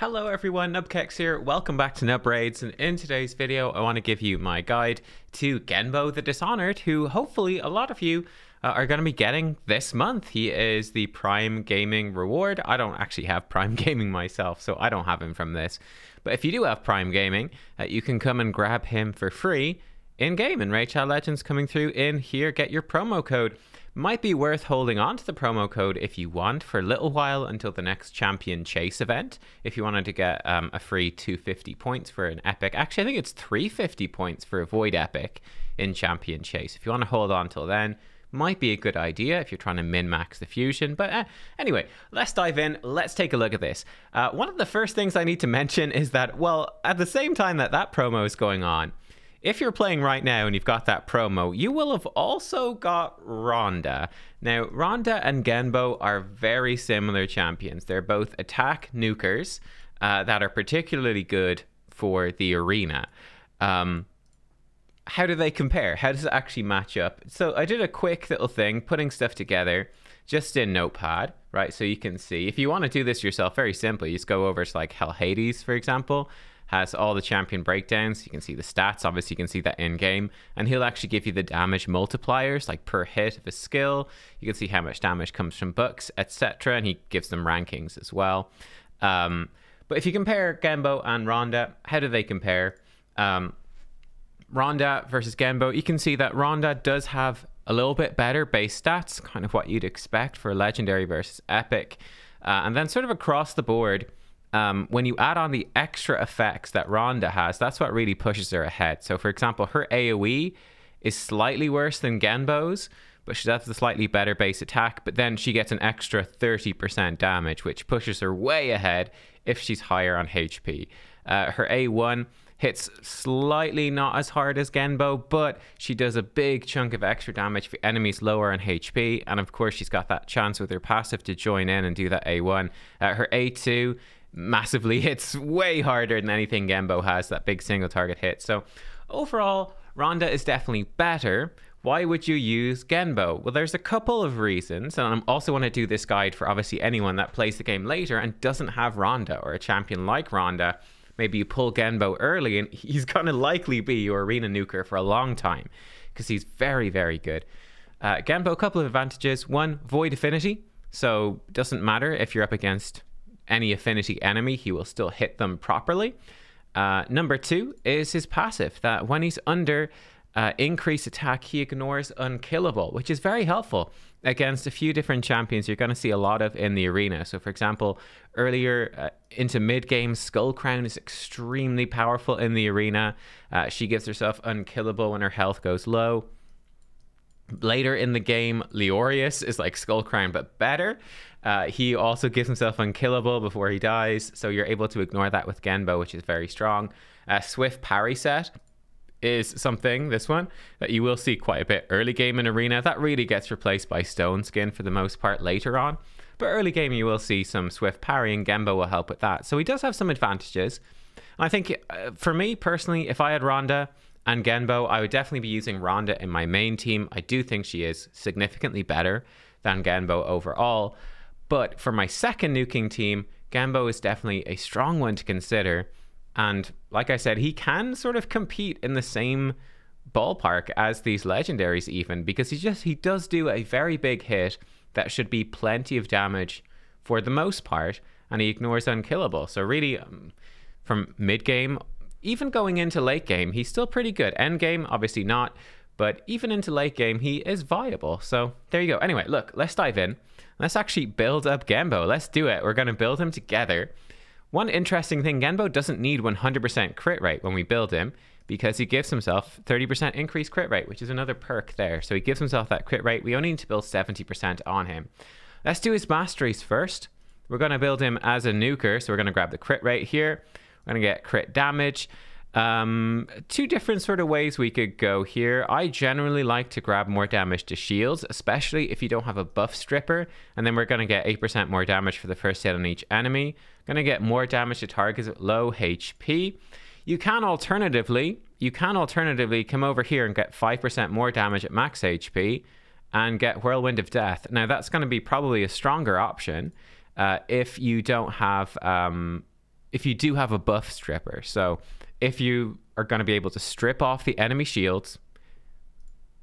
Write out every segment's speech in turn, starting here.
Hello everyone, Nubkeks here. Welcome back to Nub Raids, and in today's video, I want to give you my guide to Genbo the Dishonored, who hopefully a lot of you uh, are going to be getting this month. He is the Prime Gaming reward. I don't actually have Prime Gaming myself, so I don't have him from this. But if you do have Prime Gaming, uh, you can come and grab him for free in game. And Shadow Legends coming through in here. Get your promo code might be worth holding on to the promo code if you want for a little while until the next champion chase event if you wanted to get um, a free 250 points for an epic actually i think it's 350 points for a void epic in champion chase if you want to hold on till then might be a good idea if you're trying to min max the fusion. But uh, anyway, let's dive in. Let's take a look at this. Uh, one of the first things I need to mention is that, well, at the same time that that promo is going on, if you're playing right now and you've got that promo, you will have also got Ronda. Now, Ronda and Genbo are very similar champions. They're both attack nukers uh, that are particularly good for the arena. Um, how do they compare? How does it actually match up? So I did a quick little thing, putting stuff together just in Notepad, right? So you can see. If you want to do this yourself, very simply, you just go over to like HellHades, for example, has all the champion breakdowns. You can see the stats. Obviously, you can see that in game. And he'll actually give you the damage multipliers, like per hit of a skill. You can see how much damage comes from books, etc. And he gives them rankings as well. Um, but if you compare Genbo and Ronda, how do they compare? Um, Ronda versus Genbo, you can see that Ronda does have a little bit better base stats, kind of what you'd expect for legendary versus epic. Uh, and then sort of across the board, um, when you add on the extra effects that Ronda has, that's what really pushes her ahead. So, for example, her AoE is slightly worse than Genbo's, but she has a slightly better base attack. But then she gets an extra 30% damage, which pushes her way ahead if she's higher on HP. Uh, her A1 hits slightly not as hard as Genbo, but she does a big chunk of extra damage for enemies lower on HP. And of course, she's got that chance with her passive to join in and do that A1. Uh, her A2 massively hits way harder than anything Genbo has, that big single target hit. So overall, Ronda is definitely better. Why would you use Genbo? Well, there's a couple of reasons, and I also want to do this guide for obviously anyone that plays the game later and doesn't have Ronda or a champion like Ronda. Maybe you pull Genbo early, and he's going to likely be your arena nuker for a long time because he's very, very good. Uh, Genbo, a couple of advantages. One, void affinity. So doesn't matter if you're up against any affinity enemy, he will still hit them properly. Uh, number two is his passive, that when he's under uh, increased attack, he ignores unkillable, which is very helpful against a few different champions you're going to see a lot of in the arena. So, for example, earlier uh, into mid game, Skull Crown is extremely powerful in the arena. Uh, she gives herself unkillable when her health goes low. Later in the game, Leorius is like Skull Crown, but better. Uh, he also gives himself unkillable before he dies, so you're able to ignore that with Genbo, which is very strong. Uh, Swift parry set is something, this one, that you will see quite a bit early game in Arena. That really gets replaced by Stone Skin for the most part later on. But early game, you will see some Swift parry, and Genbo will help with that. So he does have some advantages. I think uh, for me personally, if I had Ronda and Genbo, I would definitely be using Ronda in my main team. I do think she is significantly better than Genbo overall. But for my second nuking team, Genbo is definitely a strong one to consider. And like I said, he can sort of compete in the same ballpark as these legendaries even because he just he does do a very big hit that should be plenty of damage for the most part and he ignores unkillable. So really um, from mid game even going into late game he's still pretty good. End game obviously not but even into late game he is viable so there you go anyway look let's dive in Let's actually build up Genbo. Let's do it. We're going to build him together. One interesting thing, Genbo doesn't need 100% crit rate when we build him because he gives himself 30% increased crit rate, which is another perk there. So he gives himself that crit rate. We only need to build 70% on him. Let's do his masteries first. We're going to build him as a nuker. So we're going to grab the crit rate here. We're going to get crit damage. Um, two different sort of ways we could go here. I generally like to grab more damage to shields, especially if you don't have a buff stripper. And then we're going to get 8% more damage for the first hit on each enemy. Going to get more damage to targets at low HP. You can alternatively, you can alternatively come over here and get 5% more damage at max HP and get Whirlwind of Death. Now that's going to be probably a stronger option uh, if you don't have um, if you do have a buff stripper. So if you are going to be able to strip off the enemy shields,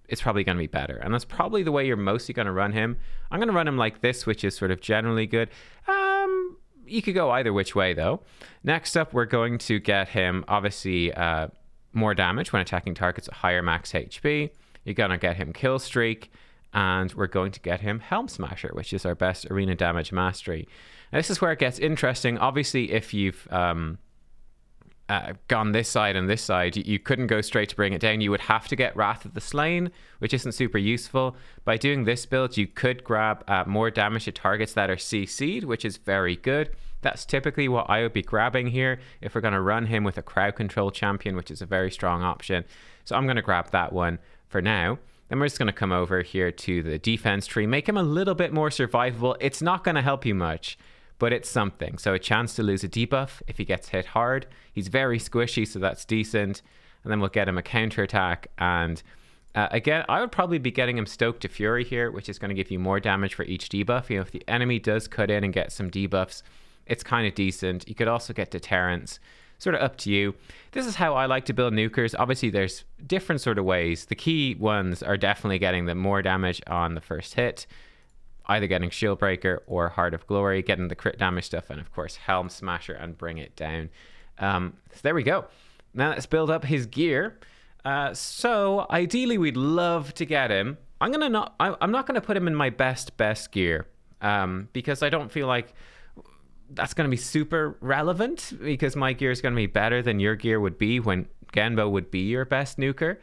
it's probably going to be better. And that's probably the way you're mostly going to run him. I'm going to run him like this, which is sort of generally good. Um, you could go either which way, though. Next up, we're going to get him, obviously, uh, more damage when attacking targets at higher max HP. You're going to get him kill streak. And we're going to get him Helm Smasher, which is our best arena damage mastery. Now, this is where it gets interesting. Obviously, if you've... Um, uh, gone this side and this side, you, couldn't go straight to bring it down. You would have to get Wrath of the Slain, which isn't super useful. By doing this build, you could grab uh, more damage to targets that are CC'd, which is very good. That's typically what I would be grabbing here if we're going to run him with a crowd control champion, which is a very strong option. So I'm going to grab that one for now. Then we're just going to come over here to the defense tree, make him a little bit more survivable. It's not going to help you much but it's something. So a chance to lose a debuff if he gets hit hard. He's very squishy, so that's decent. And then we'll get him a counter attack. And uh, again, I would probably be getting him Stoked to Fury here, which is going to give you more damage for each debuff. You know, if the enemy does cut in and get some debuffs, it's kind of decent. You could also get Deterrence. Sort of up to you. This is how I like to build nukers. Obviously, there's different sort of ways. The key ones are definitely getting the more damage on the first hit either getting Shieldbreaker or Heart of Glory, getting the crit damage stuff, and of course Helm Smasher and bring it down. Um, so there we go. Now let's build up his gear. Uh, so ideally, we'd love to get him. I'm gonna not. I, am not gonna put him in my best best gear um, because I don't feel like that's gonna be super relevant because my gear is gonna be better than your gear would be when Genbo would be your best nuker.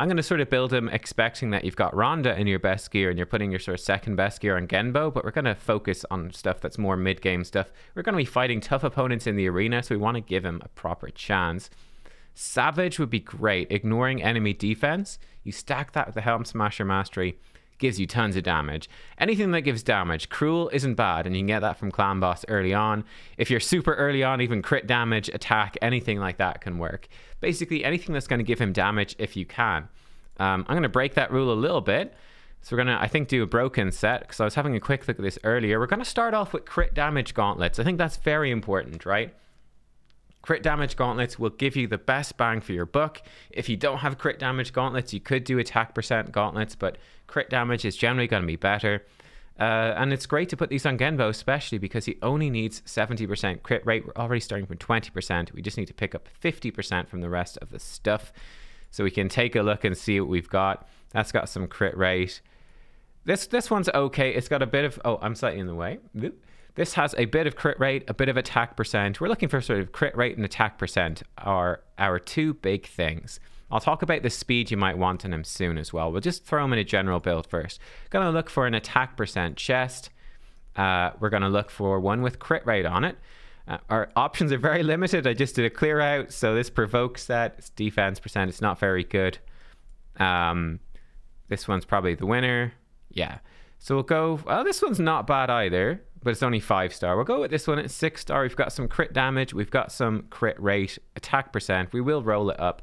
I'm going to sort of build him expecting that you've got Ronda in your best gear and you're putting your sort of second best gear on Genbo, but we're going to focus on stuff that's more mid game stuff. We're going to be fighting tough opponents in the arena, so we want to give him a proper chance. Savage would be great. Ignoring enemy defense, you stack that with the Helm Smasher Mastery, gives you tons of damage. Anything that gives damage, Cruel isn't bad, and you can get that from Clan Boss early on. If you're super early on, even crit damage, attack, anything like that can work. Basically, anything that's going to give him damage if you can. Um, I'm going to break that rule a little bit. So we're going to, I think, do a broken set because I was having a quick look at this earlier. We're going to start off with crit damage gauntlets. I think that's very important, right? Crit damage gauntlets will give you the best bang for your buck. If you don't have crit damage gauntlets, you could do attack percent gauntlets, but crit damage is generally going to be better. Uh, and it's great to put these on Genbo, especially because he only needs 70% crit rate. We're already starting from 20%. We just need to pick up 50% from the rest of the stuff. So we can take a look and see what we've got. That's got some crit rate. This this one's okay. It's got a bit of... Oh, I'm slightly in the way. Oop. This has a bit of crit rate, a bit of attack percent. We're looking for sort of crit rate and attack percent are our two big things. I'll talk about the speed you might want in him soon as well. We'll just throw him in a general build first. Gonna look for an attack percent chest. Uh, we're gonna look for one with crit rate on it. Uh, our options are very limited. I just did a clear out, so this provokes that. It's defense percent. It's not very good. Um, this one's probably the winner. Yeah. So we'll go. Well, this one's not bad either but it's only five star. We'll go with this one. It's six star. We've got some crit damage. We've got some crit rate, attack percent. We will roll it up,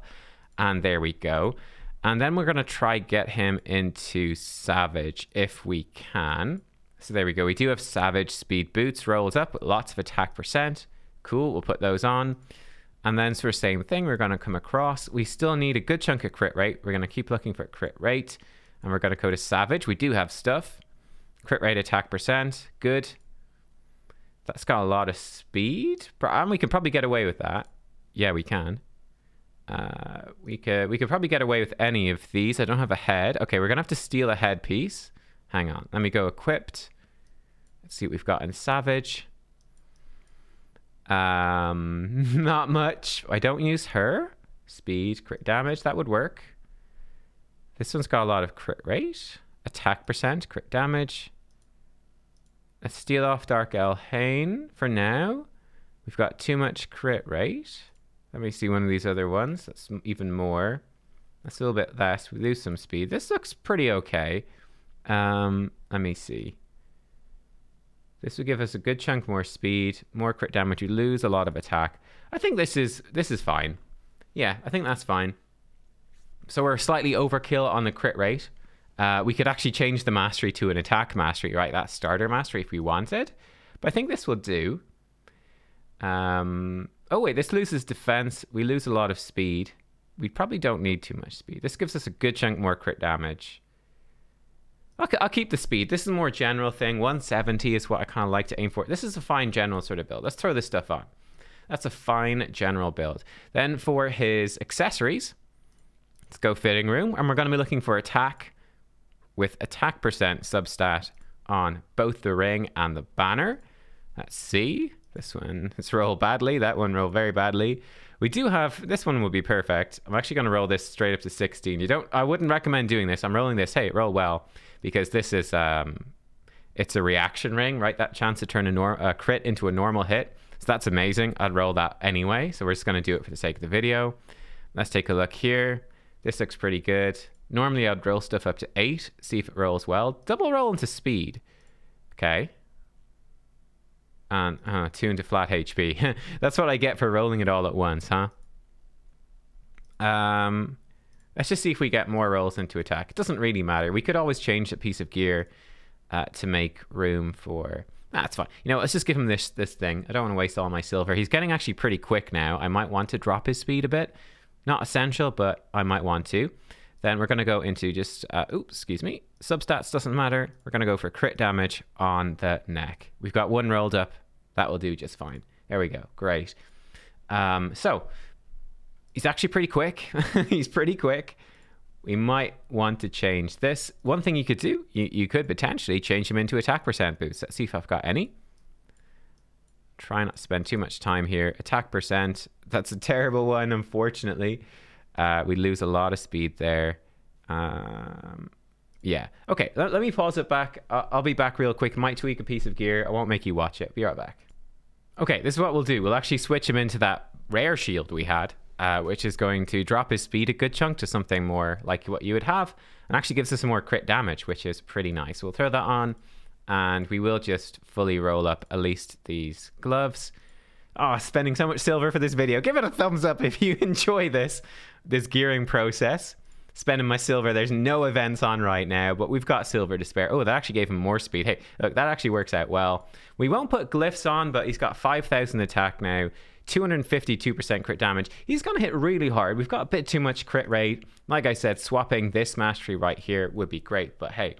and there we go. And then we're gonna try get him into Savage if we can. So there we go. We do have Savage speed boots rolled up with lots of attack percent. Cool. We'll put those on. And then sort of same thing. We're gonna come across. We still need a good chunk of crit rate. We're gonna keep looking for crit rate, and we're gonna go to Savage. We do have stuff. Crit rate, attack percent. Good. That's got a lot of speed, and we can probably get away with that. Yeah, we can. Uh, we could we could probably get away with any of these. I don't have a head. Okay, we're gonna have to steal a head piece. Hang on. Let me go equipped. Let's see what we've got in Savage. Um, not much. I don't use her. Speed, crit damage, that would work. This one's got a lot of crit rate. Attack percent, crit damage. Let's steal off Dark Elhain for now. We've got too much crit rate. Let me see one of these other ones. That's even more. That's a little bit less. We lose some speed. This looks pretty okay. Um, let me see. This would give us a good chunk more speed, more crit damage. We lose a lot of attack. I think this is this is fine. Yeah, I think that's fine. So we're slightly overkill on the crit rate. Uh, we could actually change the mastery to an attack mastery, right? That starter mastery if we wanted. But I think this will do. Um, oh, wait, this loses defense. We lose a lot of speed. We probably don't need too much speed. This gives us a good chunk more crit damage. I'll, I'll keep the speed. This is more general thing. 170 is what I kind of like to aim for. This is a fine general sort of build. Let's throw this stuff on. That's a fine general build. Then for his accessories, let's go fitting room. And we're going to be looking for attack with attack percent substat on both the ring and the banner. Let's see. This one, it's rolled badly. That one rolled very badly. We do have, this one will be perfect. I'm actually going to roll this straight up to 16. You don't, I wouldn't recommend doing this. I'm rolling this. Hey, roll well because this is, um, it's a reaction ring, right? That chance to turn a, nor- a crit into a normal hit. So that's amazing. I'd roll that anyway. So we're just going to do it for the sake of the video. Let's take a look here. This looks pretty good. Normally I'd roll stuff up to 8, see if it rolls well. Double roll into speed. Okay. And uh, 2 into flat HP. That's what I get for rolling it all at once, huh? Um, let's just see if we get more rolls into attack. It doesn't really matter. We could always change a piece of gear uh, to make room for... That's fine. You know, let's just give him this this thing. I don't want to waste all my silver. He's getting actually pretty quick now. I might want to drop his speed a bit. Not essential, but I might want to. Then we're going to go into just, uh, oops, excuse me, substats doesn't matter. We're going to go for crit damage on the neck. We've got one rolled up. That will do just fine. There we go. Great. Um, so he's actually pretty quick. he's pretty quick. We might want to change this. One thing you could do, you, you could potentially change him into attack percent boost. Let's see if I've got any. Try not to spend too much time here. Attack percent. That's a terrible one, unfortunately. Uh, we lose a lot of speed there. Um, yeah. Okay, let, let, me pause it back. I'll, I'll be back real quick. Might tweak a piece of gear. I won't make you watch it. Be right back. Okay, this is what we'll do. We'll actually switch him into that rare shield we had, uh, which is going to drop his speed a good chunk to something more like what you would have, and actually gives us some more crit damage, which is pretty nice. We'll throw that on, and we will just fully roll up at least these gloves. Oh, spending so much silver for this video. Give it a thumbs up if you enjoy this, this gearing process. Spending my silver. There's no events on right now, but we've got silver to spare. Oh, that actually gave him more speed. Hey, look, that actually works out well. We won't put glyphs on, but he's got 5,000 attack now. 252% crit damage. He's going to hit really hard. We've got a bit too much crit rate. Like I said, swapping this mastery right here would be great. But hey,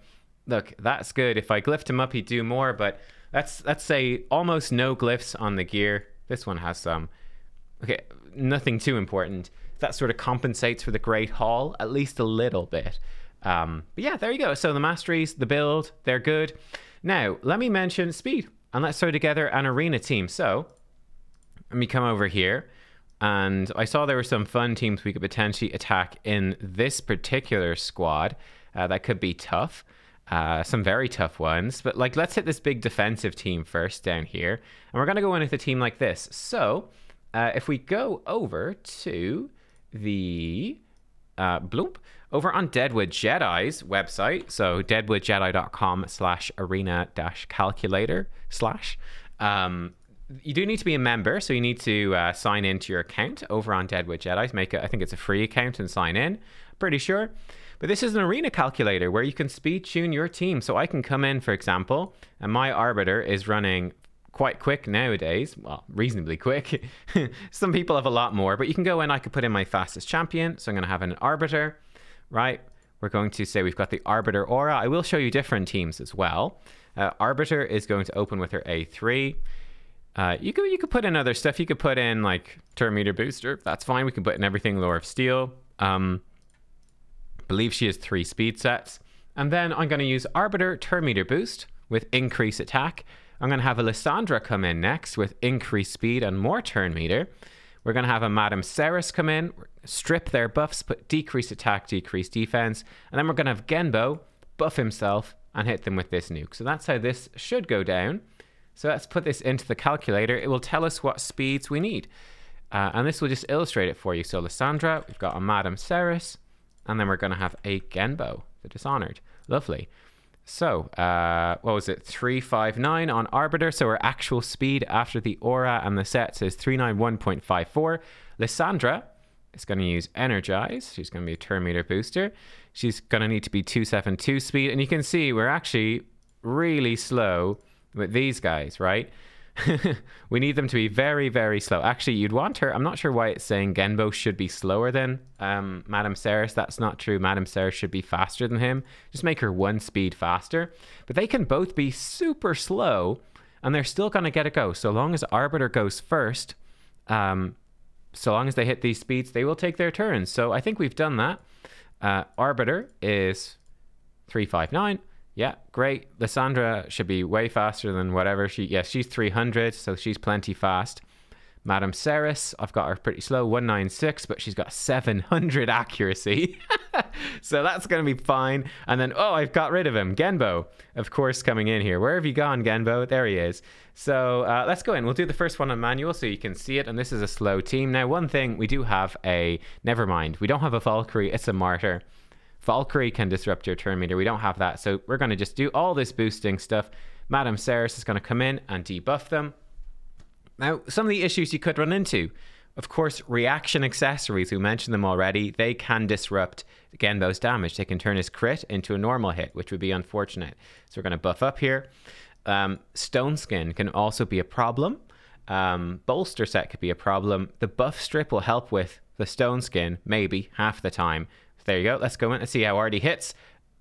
look, that's good. If I glyphed him up, he'd do more. But let's, let's say almost no glyphs on the gear. This one has some. Okay, nothing too important. That sort of compensates for the Great Hall, at least a little bit. Um, but yeah, there you go. So the masteries, the build, they're good. Now, let me mention speed. And let's throw together an arena team. So, let me come over here. And I saw there were some fun teams we could potentially attack in this particular squad. Uh, that could be tough. Uh, some very tough ones. But like, let's hit this big defensive team first down here. And we're going to go in with a team like this. So uh, if we go over to the uh, bloop, over on Deadwood Jedi's website, so deadwoodjedi.com slash arena dash calculator slash, um, you do need to be a member, so you need to uh, sign into your account over on Deadwood Jedi. Make it, I think it's a free account and sign in. Pretty sure. But this is an arena calculator where you can speed tune your team. So I can come in, for example, and my arbiter is running quite quick nowadays. Well, reasonably quick. Some people have a lot more, but you can go in. I could put in my fastest champion. So I'm going to have an arbiter, right? We're going to say we've got the arbiter aura. I will show you different teams as well. Uh, arbiter is going to open with her A3. Uh, you could you could put in other stuff. You could put in like meter booster. That's fine. We can put in everything lore of steel. Um, believe she has three speed sets. And then I'm going to use Arbiter Turn Meter Boost with increase attack. I'm going to have a Lyssandra come in next with increased speed and more turn meter. We're going to have a Madame Serris come in, strip their buffs, put decrease attack, decrease defense. And then we're going to have Genbo buff himself and hit them with this nuke. So that's how this should go down. So let's put this into the calculator. It will tell us what speeds we need. Uh, and this will just illustrate it for you. So Lyssandra, we've got a Madame Serris, and then we're going to have a Genbo, the Dishonored. Lovely. So, uh, what was it? 359 on Arbiter. So, our actual speed after the aura and the sets is 391.54. Lyssandra is going to use Energize. She's going to be a turn meter booster. She's going to need to be 272 speed. And you can see we're actually really slow with these guys, right? we need them to be very, very slow. Actually, you'd want her. I'm not sure why it's saying Genbo should be slower than um, Madame Serris. That's not true. Madame Serris should be faster than him. Just make her one speed faster. But they can both be super slow, and they're still going to get a go. So long as Arbiter goes first, um, so long as they hit these speeds, they will take their turns. So I think we've done that. Uh, Arbiter is 359. Yeah, great. Lyssandra should be way faster than whatever she. Yeah, she's 300, so she's plenty fast. Madame Serris, I've got her pretty slow, 196, but she's got 700 accuracy. so that's going to be fine. And then, oh, I've got rid of him. Genbo, of course, coming in here. Where have you gone, Genbo? There he is. So uh, let's go in. We'll do the first one on manual so you can see it. And this is a slow team. Now, one thing, we do have a, never mind, we don't have a Valkyrie, it's a Martyr. Valkyrie can disrupt your turn meter. We don't have that. So we're going to just do all this boosting stuff. Madame Ceres is going to come in and debuff them. Now, some of the issues you could run into. Of course, reaction accessories, we mentioned them already, they can disrupt Genbo's damage. They can turn his crit into a normal hit, which would be unfortunate. So we're going to buff up here. Um, Stone Skin can also be a problem. Um, bolster set could be a problem. The buff strip will help with the Stone Skin, maybe, half the time there you go. Let's go in and see how hard he hits.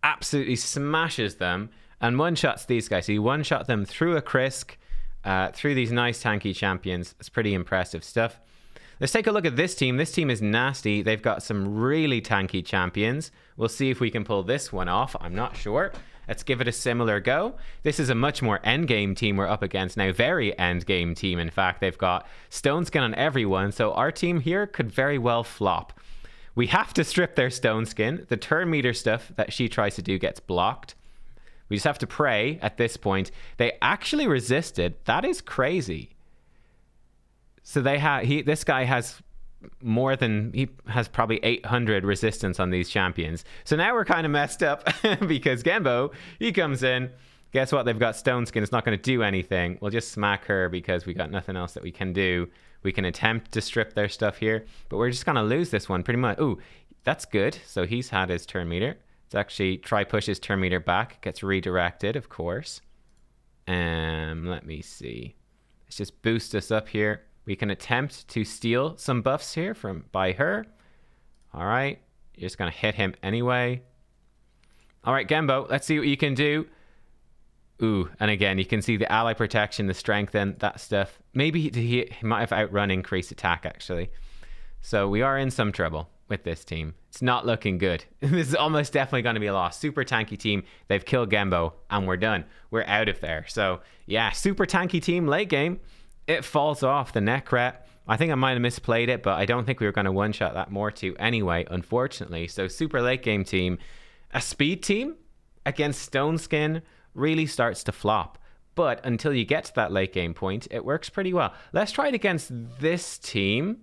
Absolutely smashes them and one shots these guys. So He one shot them through a Krisk, uh, through these nice tanky champions. It's pretty impressive stuff. Let's take a look at this team. This team is nasty. They've got some really tanky champions. We'll see if we can pull this one off. I'm not sure. Let's give it a similar go. This is a much more endgame team we're up against now. Very endgame team, in fact. They've got stone skin on everyone, so our team here could very well flop. We have to strip their stone skin. The turn meter stuff that she tries to do gets blocked. We just have to pray at this point. They actually resisted. That is crazy. So they have he this guy has more than he has probably 800 resistance on these champions. So now we're kind of messed up because Genbo, he comes in. Guess what? They've got stone skin. It's not going to do anything. We'll just smack her because we got nothing else that we can do. We can attempt to strip their stuff here, but we're just going to lose this one pretty much. Ooh, that's good. So he's had his turn meter. It's actually try push his turn meter back. Gets redirected, of course. Um, let me see. Let's just boost us up here. We can attempt to steal some buffs here from by her. All right. You're just to hit him anyway. All right, Genbo, let's see what you can do. Ooh, and again, you can see the ally protection, the strength, and that stuff. Maybe he, he might have outrun increased attack, actually. So we are in some trouble with this team. It's not looking good. this is almost definitely going to be a loss. Super tanky team. They've killed Genbo, and we're done. We're out of there. So, yeah, super tanky team late game. It falls off the neck Necret. I think I might have misplayed it, but I don't think we were going to one-shot that Mortu anyway, unfortunately. So, super late game team. A speed team against Stone Skin really starts to flop. But until you get to that late game point, it works pretty well. Let's try it against this team.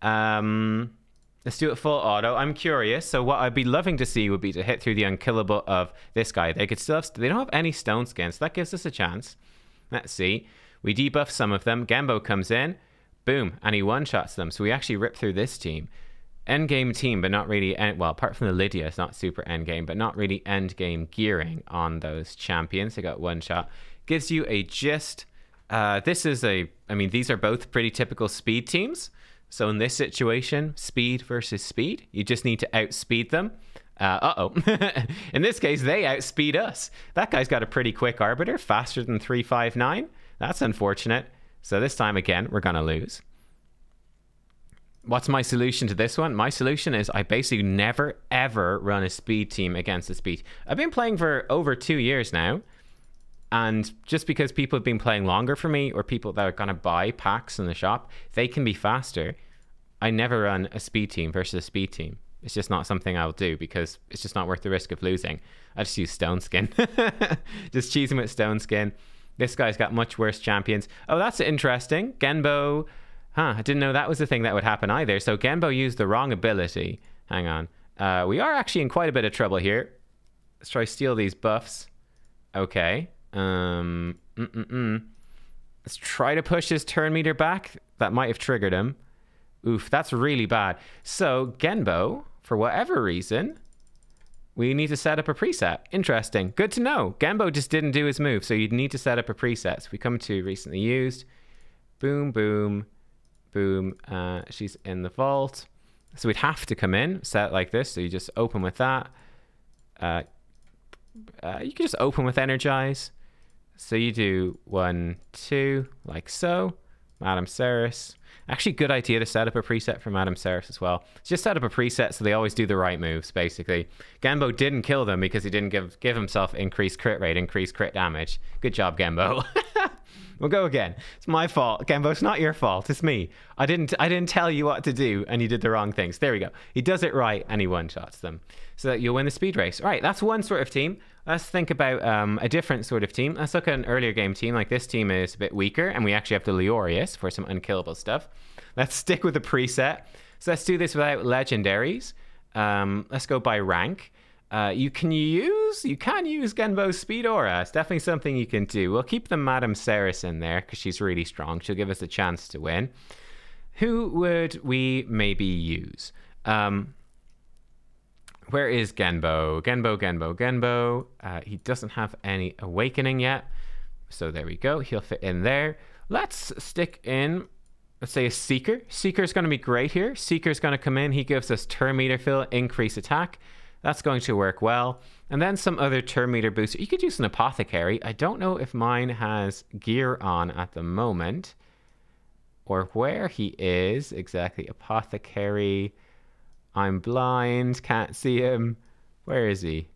Um, let's do it full auto. I'm curious. So what I'd be loving to see would be to hit through the unkillable of this guy. They could still have, they don't have any stone skins. So that gives us a chance. Let's see. We debuff some of them. Genbo comes in. Boom. And he one-shots them. So we actually rip through this team end game team, but not really. End, well, apart from the Lydia, it's not super end game, but not really end game gearing on those champions. They got one shot. Gives you a gist. Uh, this is a. I mean, these are both pretty typical speed teams. So in this situation, speed versus speed, you just need to outspeed them. Uh oh. in this case, they outspeed us. That guy's got a pretty quick arbiter, faster than 359. That's unfortunate. So this time again, we're going to lose what's my solution to this one? My solution is I basically never ever run a speed team against a speed. I've been playing for over two years now. And just because people have been playing longer for me or people that are going to buy packs in the shop, they can be faster. I never run a speed team versus a speed team. It's just not something I'll do because it's just not worth the risk of losing. I just use Stone Skin. just cheesing with Stone Skin. This guy's got much worse champions. Oh, that's interesting. Genbo Huh, I didn't know that was the thing that would happen either. So Genbo used the wrong ability. Hang on. Uh, we are actually in quite a bit of trouble here. Let's try steal these buffs. Okay. Um, mm-mm-mm. Let's try to push his turn meter back. That might have triggered him. Oof, that's really bad. So Genbo, for whatever reason, we need to set up a preset. Interesting. Good to know. Genbo just didn't do his move, so you'd need to set up a preset. So we come to recently used. Boom, boom, boom. Uh, she's in the vault. So we'd have to come in, set like this. So you just open with that. Uh, uh, you can just open with energize. So you do one, two, like so. Madame Serris. Actually, good idea to set up a preset for Madame Serris as well. Just set up a preset so they always do the right moves, basically. Genbo didn't kill them because he didn't give, give himself increased crit rate, increased crit damage. Good job, Genbo. we'll go again. It's my fault. Genbo, it's not your fault. It's me. I didn't I didn't tell you what to do and you did the wrong things. There we go. He does it right and he one-shots them. So that you'll win the speed race. All right, that's one sort of team. Let's think about um, a different sort of team. Let's look at an earlier game team. Like this team is a bit weaker, and we actually have the Leorius for some unkillable stuff. Let's stick with the preset. So let's do this without legendaries. Um, let's go by rank. Uh, you can use you can use Genbo's Speed Aura. It's definitely something you can do. We'll keep the Madame Serris in there because she's really strong. She'll give us a chance to win. Who would we maybe use? Um, where is Genbo? Genbo, Genbo, Genbo. Uh, he doesn't have any awakening yet. So there we go. He'll fit in there. Let's stick in, let's say a Seeker. Seeker's going to be great here. Seeker's going to come in. He gives us turn meter fill, increase attack. That's going to work well. And then some other turn meter booster. You could use an Apothecary. I don't know if mine has gear on at the moment or where he is exactly. Apothecary. I'm blind, can't see him. Where is he?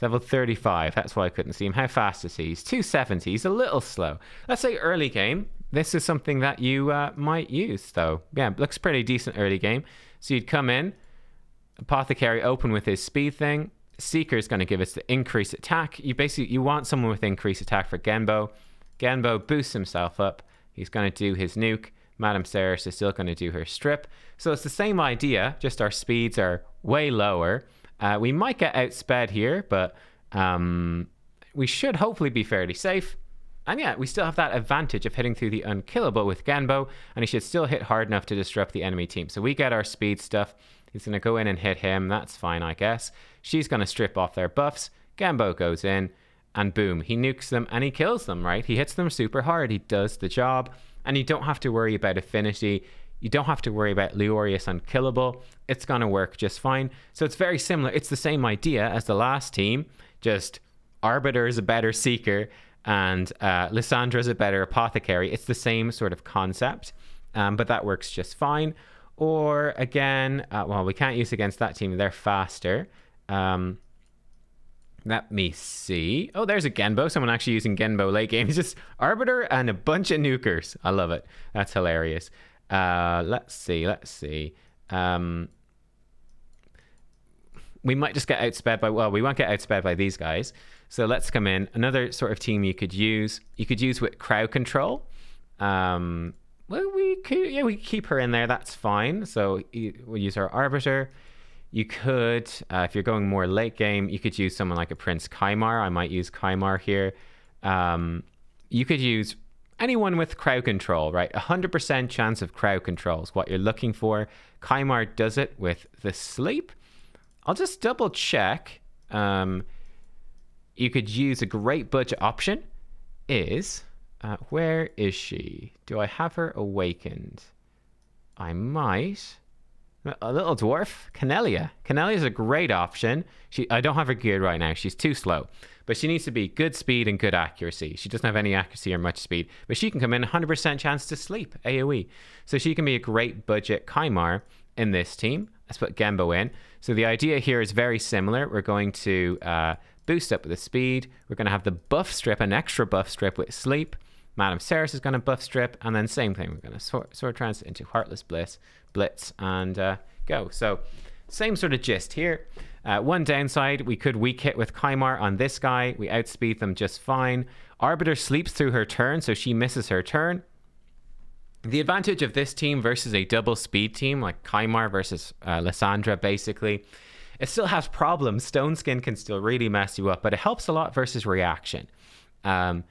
level 35, that's why I couldn't see him. How fast is he? He's 270, he's a little slow. Let's say early game. This is something that you uh, might use, though. Yeah, looks pretty decent early game. So you'd come in, Apothecary open with his speed thing. Seeker is going to give us the increased attack. You basically you want someone with increased attack for Genbo. Genbo boosts himself up. He's going to do his nuke. Madame Serris is still going to do her strip. So it's the same idea, just our speeds are way lower. Uh, we might get outsped here, but um, we should hopefully be fairly safe. And yeah, we still have that advantage of hitting through the unkillable with Genbo, and he should still hit hard enough to disrupt the enemy team. So we get our speed stuff. He's going to go in and hit him. That's fine, I guess. She's going to strip off their buffs. Genbo goes in, and boom, he nukes them and he kills them, right? He hits them super hard. He does the job and you don't have to worry about affinity. You don't have to worry about Leorius unkillable. It's going to work just fine. So it's very similar. It's the same idea as the last team, just Arbiter is a better Seeker and uh, is a better Apothecary. It's the same sort of concept, um, but that works just fine. Or again, uh, well, we can't use against that team. They're faster. Um, let me see. Oh, there's a Genbo. Someone actually using Genbo late game. It's just Arbiter and a bunch of nukers. I love it. That's hilarious. Uh, let's see. Let's see. Um, we might just get outsped by, well, we won't get outsped by these guys. So let's come in. Another sort of team you could use, you could use with crowd control. Um, well, we could, yeah, we keep her in there. That's fine. So we'll use our Arbiter. You could, uh, if you're going more late game, you could use someone like a Prince Kymar. I might use Kymar here. Um, you could use anyone with crowd control, right? 100% chance of crowd control is what you're looking for. Kymar does it with the sleep. I'll just double check. Um, you could use a great budget option is, uh, where is she? Do I have her awakened? I might. A little dwarf, Canelia. Canelia is a great option. She, I don't have her geared right now. She's too slow, but she needs to be good speed and good accuracy. She doesn't have any accuracy or much speed, but she can come in 100% chance to sleep AOE. So she can be a great budget Kymar in this team. Let's put Genbo in. So the idea here is very similar. We're going to uh, boost up with the speed. We're going to have the buff strip, an extra buff strip with sleep. Madame Serris is going to buff strip, and then same thing. We're going to sort, sort of transit into Heartless Bliss, Blitz, and uh, go. So same sort of gist here. Uh, one downside, we could weak hit with Kymar on this guy. We outspeed them just fine. Arbiter sleeps through her turn, so she misses her turn. The advantage of this team versus a double speed team like Kymar versus uh, Lyssandra, basically, it still has problems. Stone Skin can still really mess you up, but it helps a lot versus reaction. Um,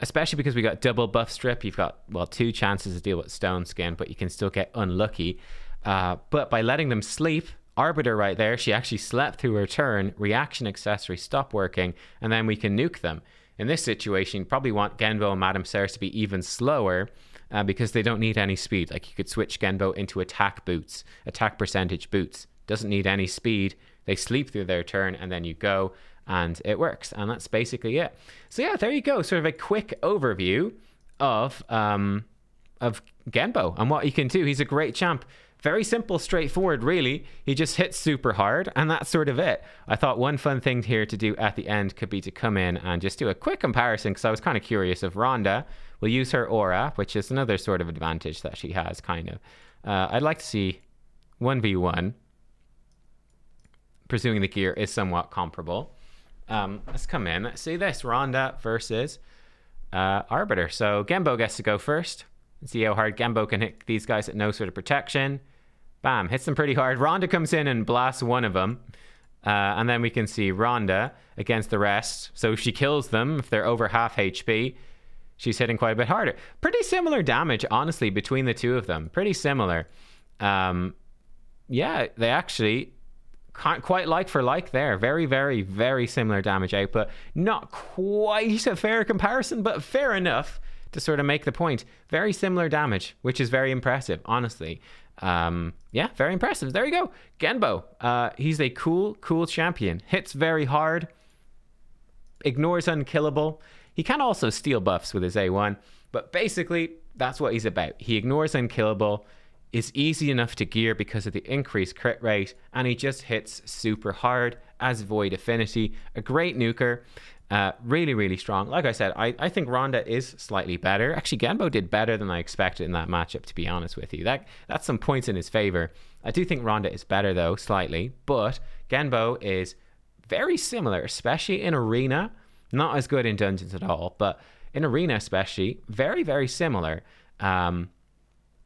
especially because we got double buff strip. You've got well two chances to deal with stone skin, but you can still get unlucky. Uh, but by letting them sleep, Arbiter right there, she actually slept through her turn, reaction accessory stop working, and then we can nuke them. In this situation, you probably want Genbo and Madame Serris to be even slower uh, because they don't need any speed. Like you could switch Genbo into attack boots, attack percentage boots. Doesn't need any speed. They sleep through their turn and then you go and it works. And that's basically it. So yeah, there you go. Sort of a quick overview of um, of Genbo and what he can do. He's a great champ. Very simple, straightforward, really. He just hits super hard, and that's sort of it. I thought one fun thing here to do at the end could be to come in and just do a quick comparison because I was kind of curious if Ronda will use her aura, which is another sort of advantage that she has, kind of. Uh, I'd like to see 1v1, presuming the gear is somewhat comparable. Um, let's come in. Let's see this Ronda versus uh, Arbiter. So Genbo gets to go first. See how hard Genbo can hit these guys at no sort of protection. Bam, hits them pretty hard. Ronda comes in and blasts one of them. Uh, and then we can see Ronda against the rest. So if she kills them if they're over half HP. She's hitting quite a bit harder. Pretty similar damage, honestly, between the two of them. Pretty similar. Um, yeah, they actually quite like for like there. Very, very, very similar damage output. Not quite a fair comparison, but fair enough to sort of make the point. Very similar damage, which is very impressive, honestly. Um, yeah, very impressive. There you go. Genbo. Uh, he's a cool, cool champion. Hits very hard. Ignores unkillable. He can also steal buffs with his A1, but basically, that's what he's about. He ignores unkillable, is easy enough to gear because of the increased crit rate, and he just hits super hard as Void Affinity. A great nuker. Uh, really, really strong. Like I said, I, I think Ronda is slightly better. Actually, Genbo did better than I expected in that matchup, to be honest with you. That That's some points in his favor. I do think Ronda is better, though, slightly. But Genbo is very similar, especially in Arena. Not as good in Dungeons at all, but in Arena, especially, very, very similar. Um,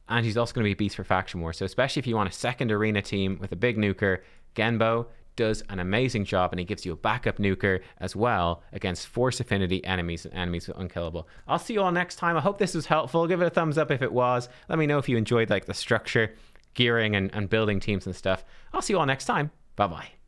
and he's also going to be a beast for Faction War. So, especially if you want a second Arena team with a big nuker, Genbo does an amazing job and he gives you a backup nuker as well against force affinity enemies and enemies with unkillable. I'll see you all next time. I hope this was helpful. Give it a thumbs up if it was. Let me know if you enjoyed like the structure, gearing and, and building teams and stuff. I'll see you all next time. Bye bye.